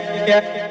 yeah, yeah.